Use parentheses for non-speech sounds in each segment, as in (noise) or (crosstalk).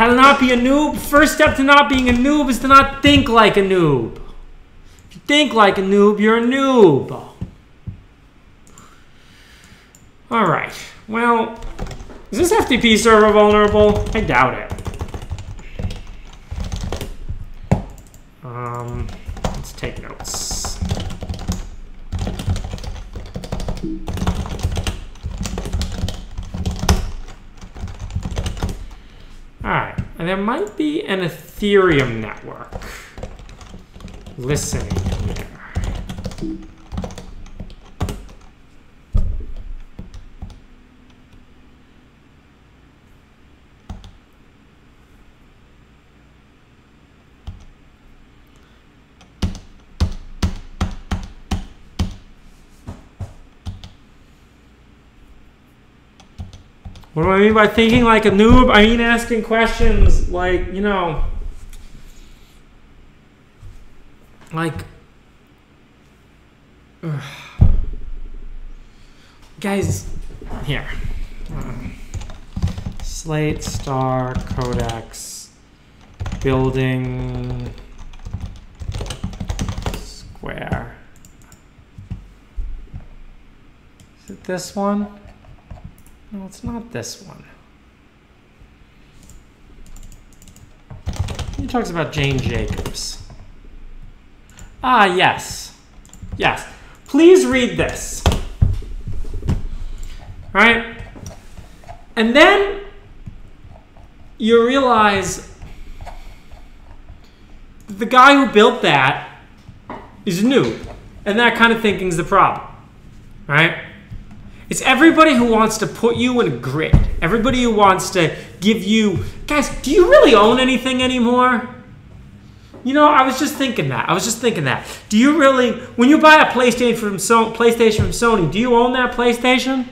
How to not be a noob? First step to not being a noob is to not think like a noob. If you think like a noob, you're a noob. All right. Well, is this FTP server vulnerable? I doubt it. Um, All right, and there might be an Ethereum network. Listening in there. What do I mean by thinking like a noob? I mean asking questions like, you know, like, ugh. guys, here. Um, Slate, Star, Codex, Building, Square. Is it this one? No, it's not this one. He talks about Jane Jacobs. Ah, yes. Yes. Please read this. Right? And then you realize the guy who built that is new. And that kind of thinking is the problem. Right? It's everybody who wants to put you in a grid. Everybody who wants to give you. Guys, do you really own anything anymore? You know, I was just thinking that. I was just thinking that. Do you really, when you buy a PlayStation from so, PlayStation from Sony, do you own that PlayStation?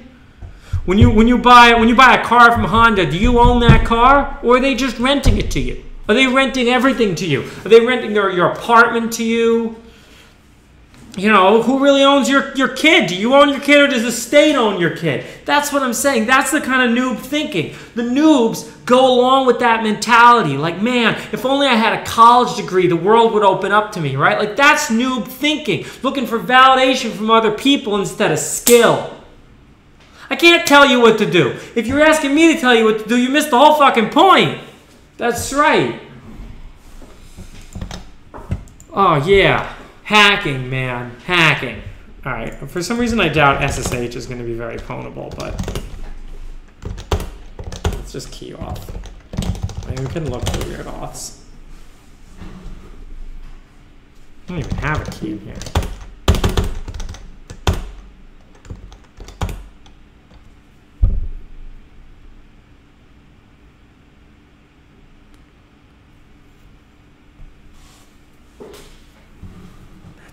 When you when you buy when you buy a car from Honda, do you own that car, or are they just renting it to you? Are they renting everything to you? Are they renting your, your apartment to you? You know, who really owns your, your kid? Do you own your kid or does the state own your kid? That's what I'm saying. That's the kind of noob thinking. The noobs go along with that mentality. Like, man, if only I had a college degree, the world would open up to me, right? Like, that's noob thinking. Looking for validation from other people instead of skill. I can't tell you what to do. If you're asking me to tell you what to do, you missed the whole fucking point. That's right. Oh, yeah. Hacking, man. Hacking. All right. For some reason, I doubt SSH is going to be very pwnable, but let's just key off. I mean, we can look for weird auths. I don't even have a key in here.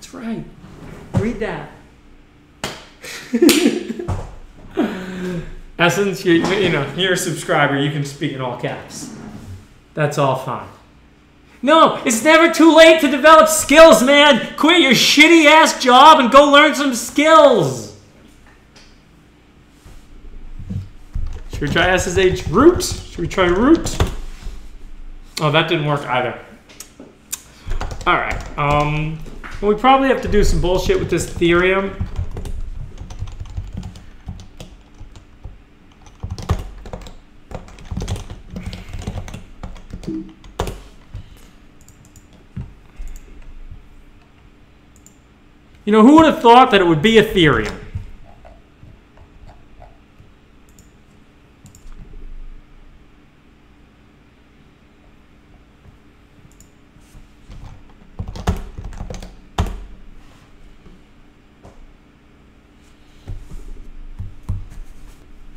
That's right. Read that. (laughs) Essence, you, you know, you're a subscriber. You can speak in all caps. That's all fine. No, it's never too late to develop skills, man. Quit your shitty ass job and go learn some skills. Should we try SSH root? Should we try root? Oh, that didn't work either. All right. Um, well, we probably have to do some bullshit with this Ethereum. You know, who would have thought that it would be Ethereum?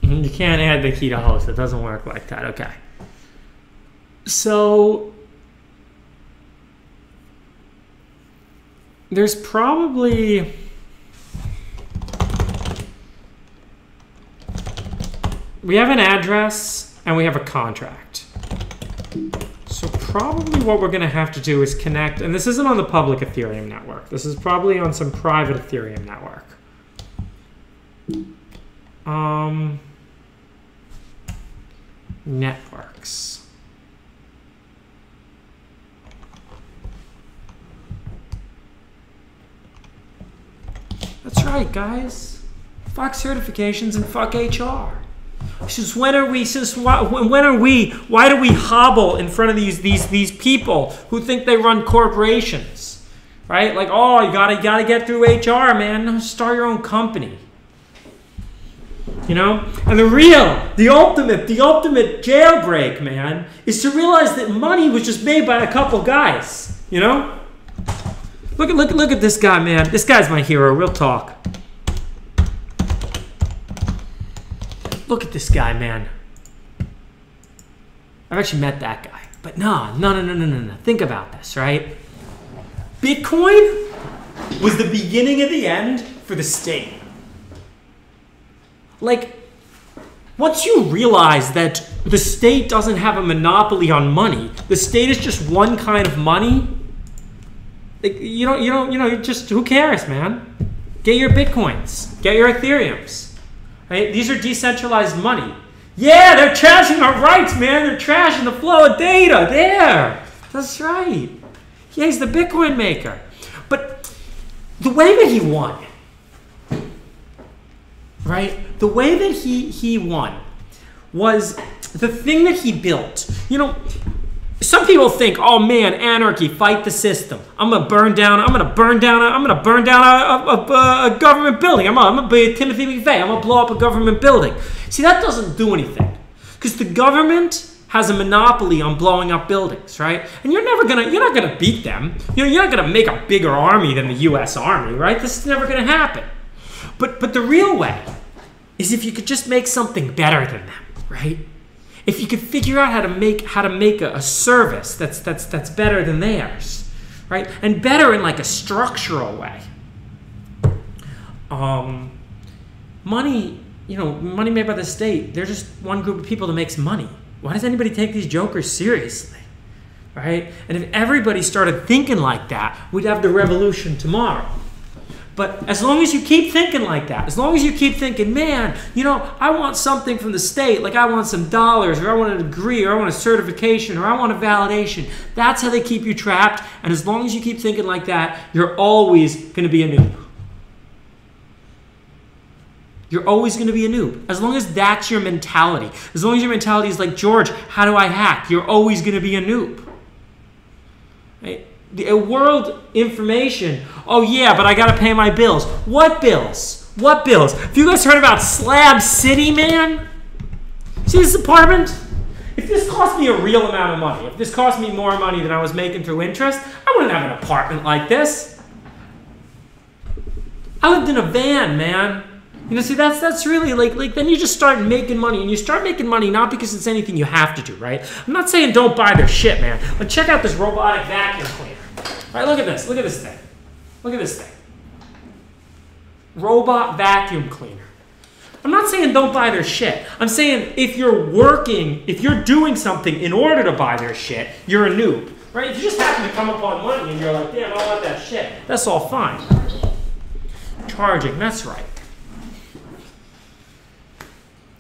You can't add the key to host. It doesn't work like that. Okay. So there's probably we have an address and we have a contract. So probably what we're going to have to do is connect, and this isn't on the public Ethereum network. This is probably on some private Ethereum network. Um, networks. That's right, guys. Fuck certifications and fuck HR. Since when are we? Since why, when are we? Why do we hobble in front of these these these people who think they run corporations, right? Like, oh, you gotta you gotta get through HR, man. Start your own company. You know? And the real, the ultimate, the ultimate jailbreak, man, is to realize that money was just made by a couple guys. You know? Look at look look at this guy, man. This guy's my hero. Real talk. Look at this guy, man. I've actually met that guy. But no, no, no, no, no, no, no. Think about this, right? Bitcoin was the beginning of the end for the state. Like, once you realize that the state doesn't have a monopoly on money, the state is just one kind of money. Like, you don't, you don't, you know, just who cares, man? Get your bitcoins, get your Ethereums. Right? These are decentralized money. Yeah, they're trashing our rights, man. They're trashing the flow of data. There. That's right. Yeah, he's the Bitcoin maker. But the way that he won, right? The way that he, he won was the thing that he built. You know, some people think, oh man, anarchy, fight the system. I'm gonna burn down. I'm gonna burn down. I'm gonna burn down a, a, a government building. I'm gonna, I'm gonna be Timothy McVeigh. I'm gonna blow up a government building. See, that doesn't do anything because the government has a monopoly on blowing up buildings, right? And you're never gonna, you're not gonna beat them. You know, you're not gonna make a bigger army than the U.S. Army, right? This is never gonna happen. But but the real way is if you could just make something better than them, right? if you could figure out how to make how to make a, a service that's that's that's better than theirs, right? And better in like a structural way. Um, money, you know, money made by the state. They're just one group of people that makes money. Why does anybody take these jokers seriously? Right? And if everybody started thinking like that, we'd have the revolution tomorrow. But as long as you keep thinking like that, as long as you keep thinking, man, you know, I want something from the state, like I want some dollars, or I want a degree, or I want a certification, or I want a validation, that's how they keep you trapped. And as long as you keep thinking like that, you're always going to be a noob. You're always going to be a noob. As long as that's your mentality. As long as your mentality is like, George, how do I hack? You're always going to be a noob. Right? The world information. Oh yeah, but I gotta pay my bills. What bills? What bills? Have you guys heard about Slab City, man? See this apartment? If this cost me a real amount of money, if this cost me more money than I was making through interest, I wouldn't have an apartment like this. I lived in a van, man. You know, see, that's that's really like like then you just start making money, and you start making money not because it's anything you have to do, right? I'm not saying don't buy their shit, man. But check out this robotic vacuum cleaner. All right, look at this. Look at this thing. Look at this thing. Robot vacuum cleaner. I'm not saying don't buy their shit. I'm saying if you're working, if you're doing something in order to buy their shit, you're a noob. Right? If you just happen to come upon money and you're like, damn, I want that shit, that's all fine. Charging, that's right.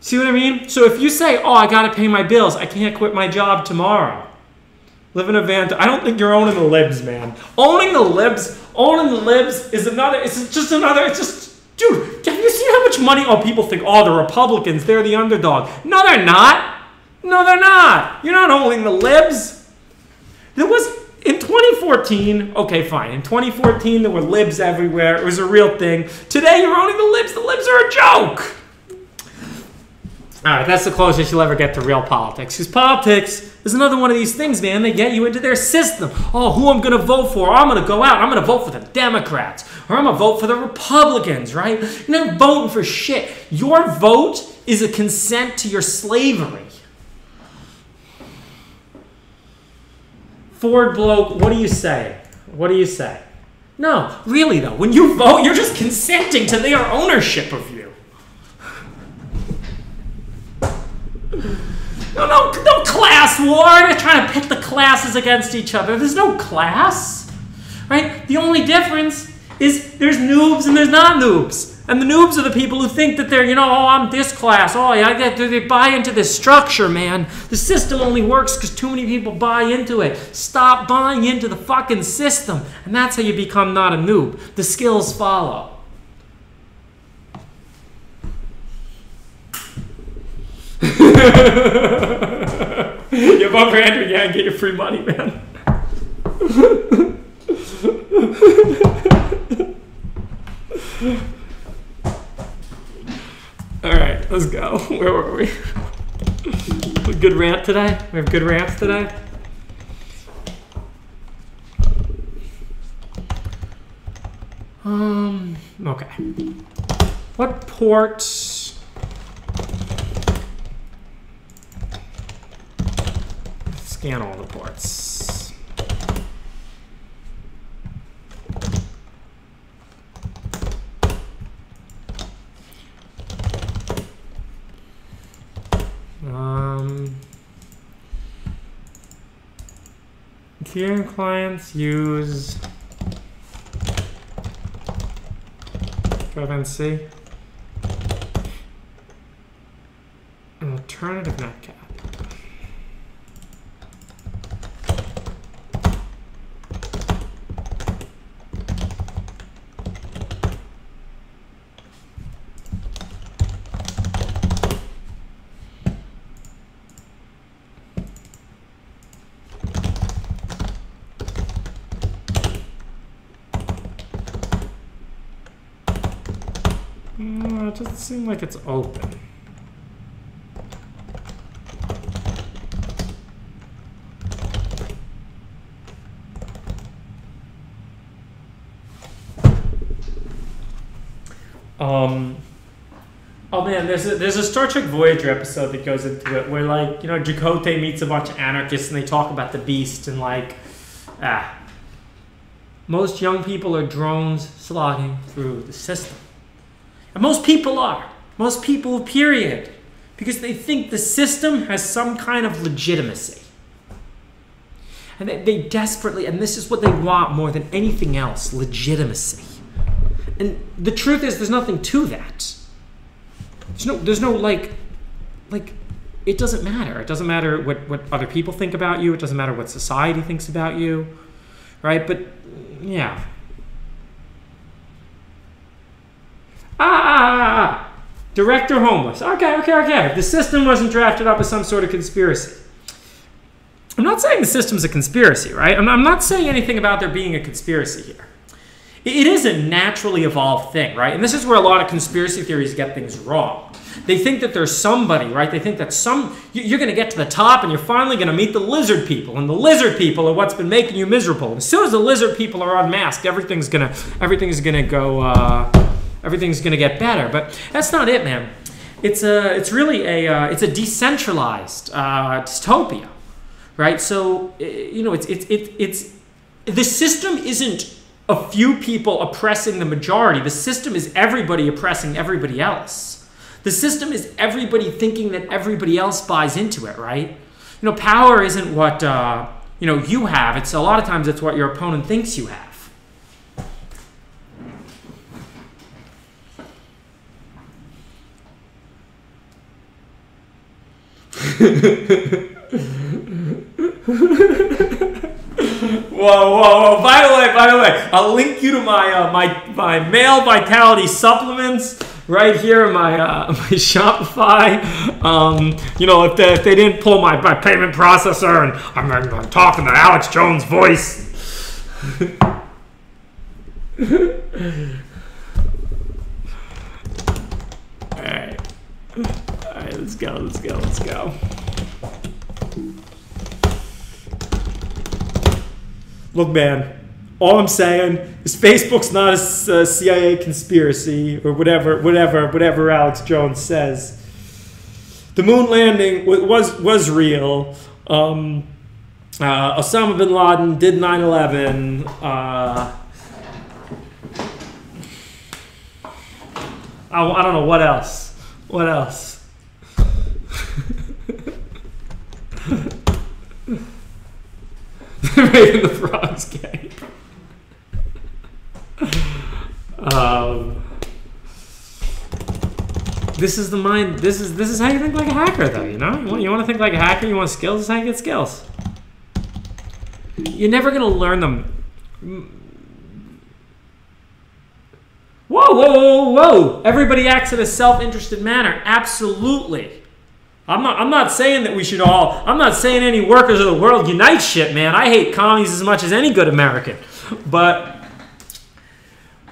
See what I mean? So if you say, oh, I gotta pay my bills, I can't quit my job tomorrow. Live in a van. I don't think you're owning the libs, man. Owning the libs, owning the libs is another, it's just another, it's just, dude, have you seen how much money, oh, people think, oh, the Republicans, they're the underdog. No, they're not. No, they're not. You're not owning the libs. There was, in 2014, okay, fine. In 2014, there were libs everywhere. It was a real thing. Today, you're owning the libs. The libs are a joke. All right, that's the closest you'll ever get to real politics. Because politics is another one of these things, man. They get you into their system. Oh, who I'm going to vote for? I'm going to go out. I'm going to vote for the Democrats. Or I'm going to vote for the Republicans, right? You're not voting for shit. Your vote is a consent to your slavery. Ford bloke, what do you say? What do you say? No, really though, when you vote, you're just consenting to their ownership of you. No, no, no class war. They're trying to pit the classes against each other. There's no class, right? The only difference is there's noobs and there's not noobs. And the noobs are the people who think that they're, you know, oh, I'm this class. Oh, yeah, I get, they buy into this structure, man. The system only works because too many people buy into it. Stop buying into the fucking system. And that's how you become not a noob. The skills follow. (laughs) you vote for Andrew Yang, get your free money, man. (laughs) All right, let's go. (laughs) Where were we? Good rant today. We have good rants today. Um. Okay. What port? Scan all the ports. Um, Ethereum clients use FNC. An alternative netcat. Uh, it doesn't seem like it's open. Um. Oh man, there's a, there's a Star Trek Voyager episode that goes into it where like you know Chakotay meets a bunch of anarchists and they talk about the beast and like ah most young people are drones slogging through the system. And most people are. Most people, period. Because they think the system has some kind of legitimacy. And they, they desperately, and this is what they want more than anything else legitimacy. And the truth is, there's nothing to that. There's no, there's no like, like, it doesn't matter. It doesn't matter what, what other people think about you. It doesn't matter what society thinks about you, right? But yeah. Ah, ah, ah, ah. Director homeless. Okay, okay, okay. The system wasn't drafted up as some sort of conspiracy. I'm not saying the system's a conspiracy, right? I'm, I'm not saying anything about there being a conspiracy here. It, it is a naturally evolved thing, right? And this is where a lot of conspiracy theories get things wrong. They think that there's somebody, right? They think that some you're going to get to the top and you're finally going to meet the lizard people, and the lizard people are what's been making you miserable. As soon as the lizard people are unmasked, everything's gonna everything's gonna go. Uh, everything's going to get better. But that's not it, man. It's a, it's really a, uh, it's a decentralized uh, dystopia, right? So you know, it's, it's, it's, it's the system isn't a few people oppressing the majority. The system is everybody oppressing everybody else. The system is everybody thinking that everybody else buys into it, right? You know, power isn't what uh, you know you have. It's a lot of times it's what your opponent thinks you have. Whoa, whoa, whoa! By the way, by the way, I'll link you to my uh, my my male vitality supplements right here in my uh, (laughs) my Shopify. Um, you know, if they, if they didn't pull my, my payment processor and I'm, I'm talking to Alex Jones' voice. (laughs) All right. All right, let's go, let's go, let's go. Look, man, all I'm saying is Facebook's not a, a CIA conspiracy or whatever, whatever, whatever Alex Jones says. The moon landing was was real. Um, uh, Osama bin Laden did 9/11. Uh, I, I don't know what else. What else? (laughs) Making the frogs gay. Um, this is the mind. This is this is how you think like a hacker, though. You know, you want, you want to think like a hacker. You want skills. This is how you get skills. You're never gonna learn them. Whoa, whoa, whoa, whoa! Everybody acts in a self-interested manner. Absolutely, I'm not. I'm not saying that we should all. I'm not saying any workers of the world unite shit, man. I hate commies as much as any good American. But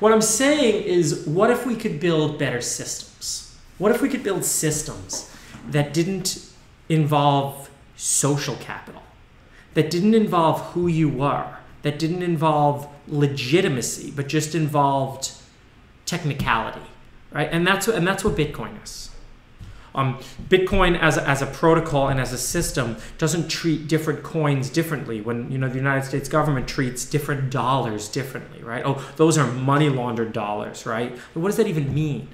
what I'm saying is, what if we could build better systems? What if we could build systems that didn't involve social capital, that didn't involve who you were, that didn't involve legitimacy, but just involved technicality, right? And that's what, and that's what Bitcoin is. Um, Bitcoin as a, as a protocol and as a system doesn't treat different coins differently. When you know the United States government treats different dollars differently, right? Oh, those are money laundered dollars, right? What does that even mean?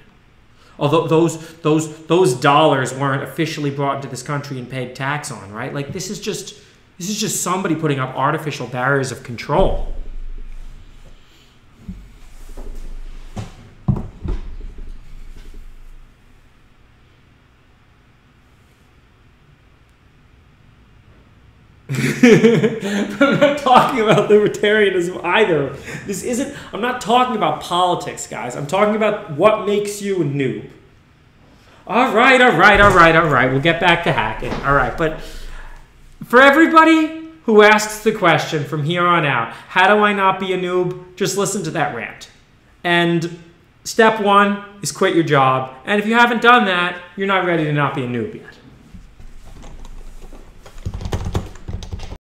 Although those those those dollars weren't officially brought into this country and paid tax on, right? Like this is just this is just somebody putting up artificial barriers of control. (laughs) I'm not talking about libertarianism either. This isn't, I'm not talking about politics, guys. I'm talking about what makes you a noob. All right, all right, all right, all right. We'll get back to hacking. All right, but for everybody who asks the question from here on out, how do I not be a noob? Just listen to that rant. And step one is quit your job. And if you haven't done that, you're not ready to not be a noob yet.